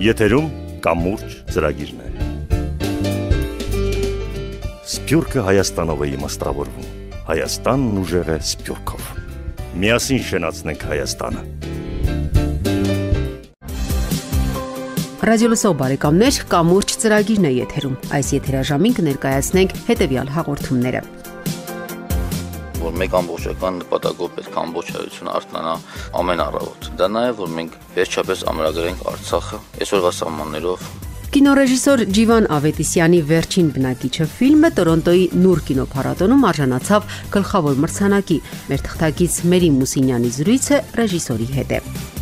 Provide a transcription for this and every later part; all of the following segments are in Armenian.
Եթերում կամուրջ ծրագիրն է։ Սփյուռքը Հայաստանով է իմաստավորվում։ Հայաստանն ուժեղ է Սփյուռքով։ Միասին շնացնենք Հայաստանը։ Ռադիոլսող բարեկամներ, կամուրջ ծրագիրն է եթերում։ Այս եթերաժամին կներկայացնենք հետևյալ հաղորդումները որ մեկ ամբողջական նպատակով պետք է ամբողջ հայությունը արտնանա ամեն առավոտ։ Դա նաև որ մենք վերջապես ամրագրենք Արցախը այսօրվա սահմաններով Կինոռեժիսոր Ջիվան Ավետիսյանի Վերջին բնակիչը ֆիլմը Տորոնտոյի Նուր կինոփառատոնում արժանացավ գլխավոր մրցանակի։ Մեր թղթակից Մերի Մուսինյանի զրույցը ռեժիսորի հետ է։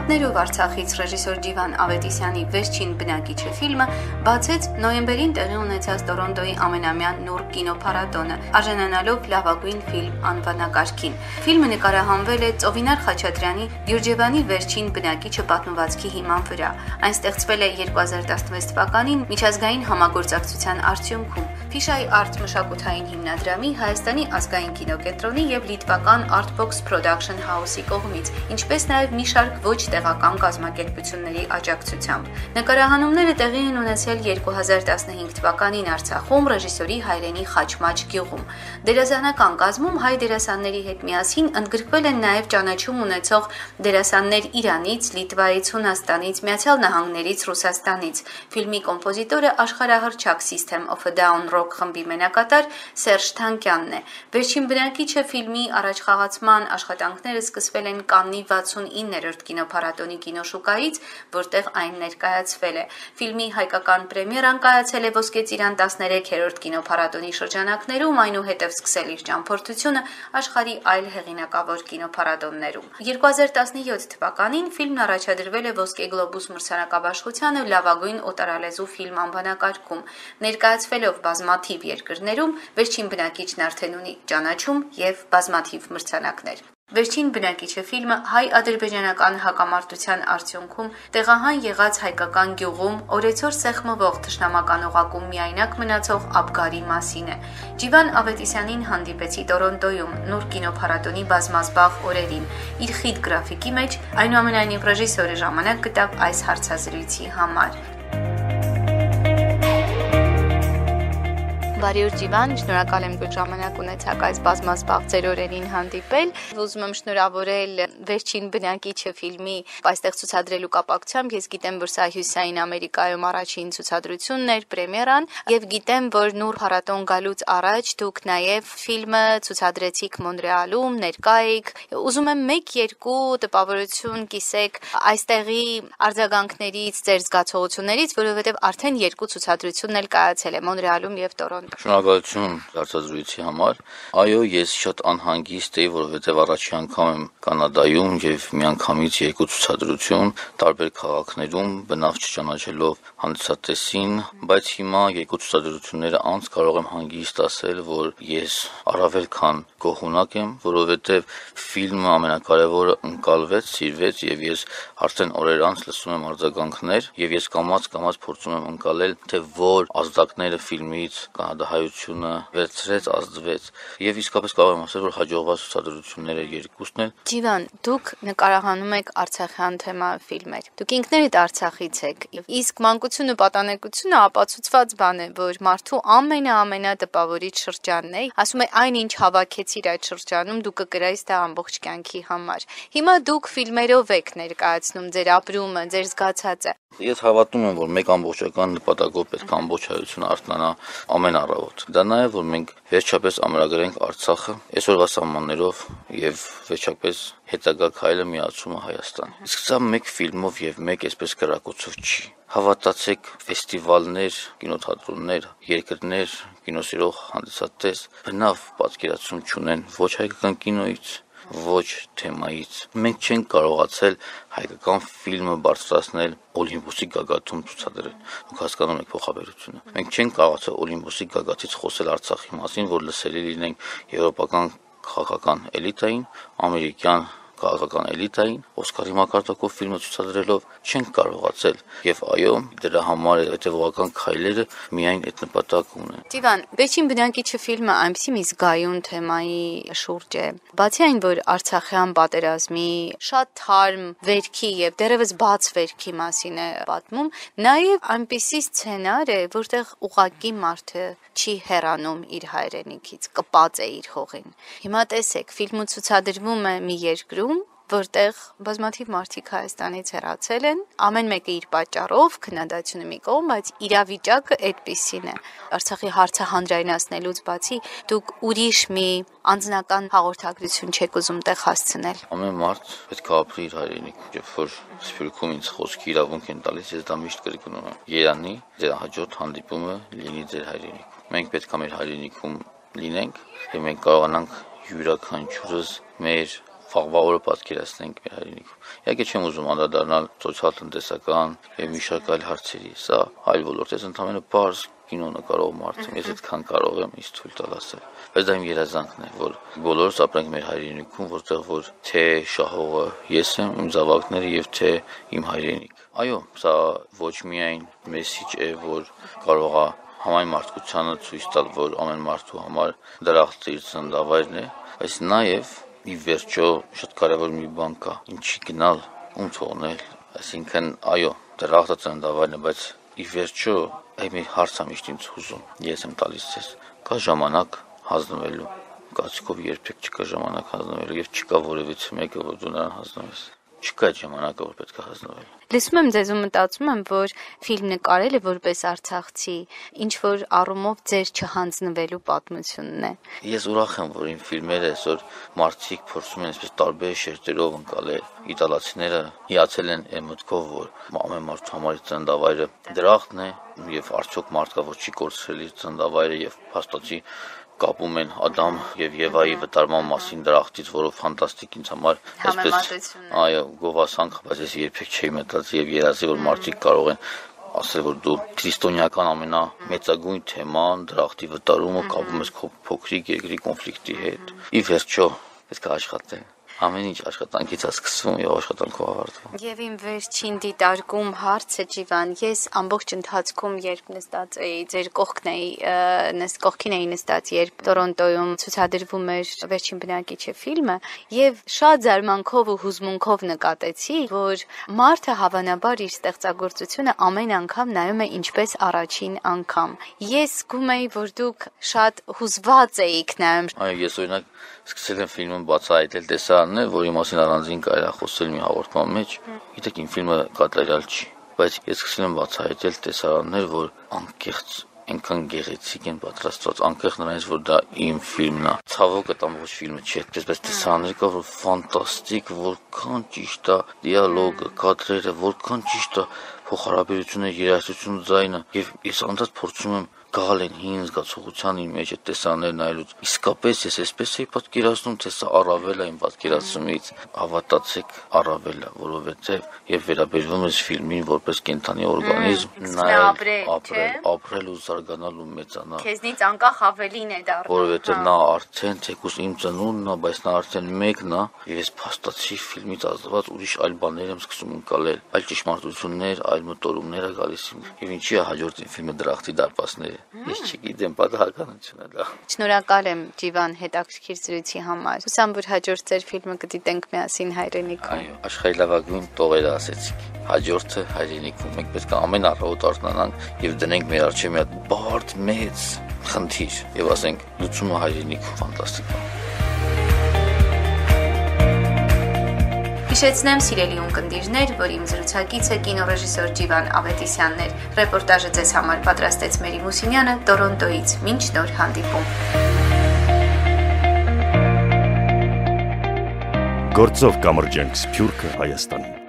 Արմատներով Արցախից ռեժիսոր Ջիվան Ավետիսյանի Վերջին բնակիչը ֆիլմը բացեց նոյեմբերին տեղի ունեցած Տորոնտոյի ամենամյա նոր կինոփառատոնը, արժանանալով լավագույն ֆիլմ անվանակարգին։ Ֆիլմը նկարահանվել է Ծովինար Խաչատրյանի Գյուրջևանի Վերջին բնակիչը պատմվածքի հիման վրա։ Այն ստեղծվել է 2016 թվականին միջազգային համագործակցության արդյունքում։ Ֆիշայի արտ մշակութային հիմնադրամի, Հայաստանի ազգային կինոկենտրոնի եւ Լիտվական Artbox Production House-ի կողմից, ինչպես նաեւ մի շարք ոչ տեղական կազմակերպությունների աջակցությամբ։ Նկարահանումները տեղի են ունեցել 2015 թվականին Արցախում ռեժիսորի հայրենի Խաչմաչ գյուղում։ Դերասանական կազմում հայ դերասանների հետ միասին ընդգրկվել են նաև ճանաչում ունեցող դերասաններ Իրանից, Լիտվայից, Հունաստանից, Միացյալ Նահանգներից, Ռուսաստանից։ Ֆիլմի կոմպոզիտորը աշխարհահռչակ System of a Down Rock խմբի մենակատար Սերժ Թանկյանն է։ Վերջին բնակիչը ֆիլմի առաջխաղացման աշխատանքները սկսվել են Կաննի 69-րդ կինոփառատոնի կինոշուկայից, որտեղ այն ներկայացվել է։ Ֆիլմի հայկական պրեմիերան կայացել է Ոսկե ծիրան 13-րդ կինոփառատոնի շրջանակներում, այնուհետև սկսել իր ճամփորդությունը աշխարհի այլ հեղինակավոր կինոփառատոններում։ 2017 թվականին ֆիլմն առաջադրվել է Ոսկե գլոբուս մրցանակաբաշխությանը լավագույն օտարալեզու ֆիլմ անվանակարգում, ներկայացվելով բազմաթիվ երկրներում, վերջին բնակիչն արդեն ունի ճանաչում եւ բազմաթիվ մրցանակներ։ Վերջին բնակիչը ֆիլմը հայ-ադրբեջանական հակամարտության արդյունքում տեղահան եղած հայկական գյուղում օրեցօր սեղմվող թշնամական օղակում միայնակ մնացող Աբգարի մասին է։ Ջիվան Ավետիսյանին հանդիպեցի Տորոնտոյում նոր կինոփառատոնի բազմազբաղ օրերին։ Իր խիտ գրաֆիկի մեջ այնուամենայնիվ ռեժիսորը ժամանակ գտավ այս հարցազրույցի համար։ Բարի օր Ջիվան, շնորհակալ եմ, որ ժամանակ ունեցաք այս բազմազբաղ ձեր օրերին հանդիպել։ Ուզում եմ շնորհավորել Վերջին բնակիչը ֆիլմի այստեղ ցուցադրելու կապակցությամբ։ Ես գիտեմ, որ սա Հյուսային Ամերիկայում առաջին ցուցադրությունն էր, պրեմիերան, եւ գիտեմ, որ Նուր փառատոն գալուց առաջ դուք նաեւ ֆիլմը ցուցադրեցիք Մոնրեալում, ներկա եք։ Ուզում եմ 1-2 տպավորություն կիսեք այստեղի արձագանքներից, ձեր զգացողություններից, որովհետեւ արդեն երկու ցուցադրությունն էլ կայացել է Մոնրեալում եւ Տորոնտո։ Շնորհակալություն հարցազրույցի համար։ Այո, ես շատ անհանգիստ եի, որովհետև առաջի անգամ եմ Կանադայում եւ միանգամից երկու ցուցադրություն տարբեր քաղաքներում բնավ չճանաչելով հանդիսատեսին, բայց հիմա երկու ցուցադրությունները անց կարող եմ հանգիստ ասել, որ ես առավել քան գոհունակ եմ, որովհետև ֆիլմը ամենակարևորը ընկալվեց, սիրվեց եւ ես արդեն օրեր անց լսում եմ արձագանքներ եւ ես կամած կամած փորձում եմ ընկալել, թե որ ազդակները ֆիլմից կանադահայությունը վերցրեց, ազդվեց եւ իսկապես կարող եմ ասել, որ հաջողված ցուցադրությունները երկուսն են։ Ջիվան, դուք նկարահանում եք Արցախյան թեմա ֆիլմեր։ Դուք ինքներդ Արցախից եք եւ իսկ մանկությունը պատանեկությունը ապացուցված բան է, որ մարդու ամենաամենա տպավորիչ շրջանն է։ Ասում է այնինչ հավաքեցիր այդ շրջանում, դու կկրայես դա ամբողջ կյանքի համար։ Հիմա դուք ֆիլմերով եք ներկայացնում ձեր ապրումը, ձեր զգացածը։ Ես հավատում եմ, որ մեկ ամբողջական նպատակով պետք է ամբողջ հայությունը արտնանա ամեն առավոտ։ Դա նաև որ մենք վերջապես ամրագրենք Արցախը այսօրվա սահմաններով եւ վերջապես հետագա քայլը միացումը Հայաստան։ Իսկ սա մեկ ֆիլմով եւ մեկ այսպես կրակոցով չի։ Հավատացեք, ֆեստիվալներ, կինոթատրոններ, երկրներ, կինոսիրող հանդիսատես բնավ պատկերացում չունեն ոչ հայկական կինոից, ոչ թեմայից։ Մենք չենք կարողացել հայկական ֆիլմը բարձրացնել Օլիմպոսի գագաթում ցուցադրել։ Դուք հասկանում եք փոխաբերությունը։ Մենք չենք կարողացել Օլիմպոսի գագաթից խոսել Արցախի մասին, որ լսելի լինենք եվրոպական քաղաքական էլիտային, ամերիկյան քաղաքական էլիտային Օսկարի մակարդակով ֆիլմը ցուցադրելով չենք կարողացել եւ այո դրա համար հետեւողական քայլերը միայն այդ նպատակը ունեն Տիվան Վերջին բնակիչը ֆիլմը այնպեսի մի զգայուն թեմայի շուրջ է բացի այն որ Արցախյան պատերազմի շատ թարմ վերքի եւ դերևս բաց վերքի մասին է պատմում նաեւ այնպիսի սցենար է որտեղ ուղակի մարդը չի հեռանում իր հայրենիքից կպած է իր հողին հիմա տեսեք ֆիլմը ցուցադրվում է մի երկրում որտեղ բազմաթիվ մարդիկ Հայաստանից հեռացել են, ամեն մեկը իր պատճառով, քննադատությունը մի կողմ, բայց իրավիճակը այդպիսին է։ Արցախի հարցը հանրայնացնելուց բացի դուք ուրիշ մի անձնական հաղորդագրություն չեք ուզում տեղ հասցնել։ Ամեն մարդ պետք է ապրի իր հայրենիքում, երբ որ սպիրկում ինձ խոսքի իրավունք են տալիս, ես դա միշտ կրկնում եմ։ Երանի ձեր հաջորդ հանդիպումը լինի ձեր հայրենիքում։ Մենք պետք է մեր հայրենիքում լինենք, եւ մենք կարողանանք յուրաքանչյուրս մեր վաղվա օրը պատկերացնենք մեր հայրենիքում։ Իհարկե չեմ ուզում անդրադառնալ սոցիալ-տնտեսական եւ մի շարք այլ հարցերի։ Սա այլ ոլորտ է, ընդհանրապես բարձ կինո նկարող մարդ եմ, ես այդքան կարող եմ ինձ թույլ տալ ասել։ Բայց դա իմ երազանքն է, որ բոլորս ապրենք մեր հայրենիքում, որտեղ որ թե շահողը ես եմ, իմ զավակները եւ թե իմ հայրենիք։ Այո, սա ոչ միայն մեսիջ է, որ կարող է համայն մարդկությանը ցույց տալ, որ ամեն մարդու համար դրախտը իր ծննդավայրն է, բայց նաեւ ի վերջո շատ կարևոր մի բան կա. Ինչի գնալ ում թողնել այսինքն այո դրախտը ծննդավայրն է բայց ի վերջո այ մի հարց եմ իշտ ինձ հուզում. Ես եմ տալիս ցես կա ժամանակ հանձնվելու կացիկով երբեք չկա ժամանակ հանձնվելու եւ չկա որևիցե մեկը որ դու նրան հանձնվես չկա ժամանակը որ պետք է հանձնվել Լսում եմ ձեզ ու մտածում եմ, որ ֆիլմ նկարելը որպես արցախցի ինչ որ առումով ձեր չհանձնվելու պատմությունն է։ Ես ուրախ եմ, որ իմ ֆիլմերը այսօր մարդիկ փորձում են այսպես տարբեր շերտերով ընկալել։ Իտալացիները հիացել են այն մտքով, որ ամեն մարդու համար ծննդավայրը դրախտն է եւ արդյոք մարդկա որ չի կորցրել իր ծննդավայրը եւ հաստատի կապում են Ադամ եւ Եվայի վտարման մասին դրախտից, որը ֆանտաստիկ ինձ համար այսպես այո գովասանք, բայց ես երբեք չէի մտածի եւ երազի որ մարդիկ կարող են ասել որ դու քրիստոնեական ամենամեծագույն թեման դրախտի վտարումը կապում ես քո փոքրիկ երկրի կոնֆլիկտի հետ։ Ի վերջո, պետք է աշխատել ամեն ինչ աշխատանքից է սկսվում եւ աշխատանքով ավարտվում։ Եվ իմ վերջին դիտարկում հարցը Ջիվան, ես ամբողջ ընթացքում երբ նստած էի, ձեր կողքն էի, նս կողքին էի նստած, երբ Տորոնտոյում ցուցադրվում էր վերջին բնակիչը ֆիլմը, եւ շատ զարմանքով ու հուզմունքով նկատեցի, որ մարդը հավանաբար իր ստեղծագործությունը ամեն անգամ նայում է ինչպես առաջին անգամ։ Ես զգում էի, որ դուք շատ հուզված էիք նայում։ Այո, ես օրինակ սկսել եմ ֆիլմը բացահայտել տեսա բանն է, որի մասին առանձին կարելի է խոսել մի հաղորդման մեջ։ Գիտեք, իմ ֆիլմը կատարյալ չի, բայց ես սկսել եմ բացահայտել տեսարաններ, որ անկեղծ այնքան գեղեցիկ են պատրաստված անկեղ նրանից որ դա իմ ֆիլմն է ցավոք այդ ամբողջ ֆիլմը չի այդպես բայց տեսարաններ կա որ ֆանտաստիկ որքան ճիշտ է դիալոգը կադրերը որքան ճիշտ է փոխհարաբերությունը երաժշտությունը ձայնը եւ ես անդադ փորձում եմ գալ են հին զգացողության իմ մեջ այդ տեսաներն այլուց իսկապես ես այսպես էի պատկերացնում թե սա առավել է իմ պատկերացումից հավատացեք առավել է որովհետև եւ վերաբերվում ես ֆիլմին որպես կենթանի օրգանիզմ նայել ապրել ապրել ու զարգանալ ու մեծանալ քեզնից անկախ ավելին է դառնում որովհետև նա արդեն թեկուս իմ ծնունդն է բայց նա արդեն մեկն է ես փաստացի ֆիլմից ազդված ուրիշ այլ բաներ եմ սկսում ընկալել այլ ճշմարտություններ այլ մտորումներ է գալիս եւ ինչի է հաջորդ ֆիլմը դրախտի դարպասները Ես չգիտեմ պատահականությունը դա։ Շնորհակալ եմ Ջիվան հետաքրքիր զրույցի համար։ Հուսամ որ հաջորդ ձեր ֆիլմը կդիտենք միասին հայրենիքում։ Այո, աշխարհի լավագույն տողերը ասեցիք։ Հաջորդը հայրենիքում։ Մենք պետք է ամեն առավոտ արթնանանք եւ դնենք մեր արջի մի հատ բարդ մեծ խնդիր եւ ասենք լուծումը հայրենիքում ֆանտաստիկ է։ Հիշեցնեմ սիրելի ունկնդիրներ, որ իմ զրուցակիցը կինոռեժիսոր Ջիվան Ավետիսյանն էր։ Ռեպորտաժը ձեզ համար պատրաստեց Մերի Մուսինյանը Տորոնտոից։ Մինչ նոր հանդիպում։ Գործով կամրջենք Սփյուռքը Հայաստանին։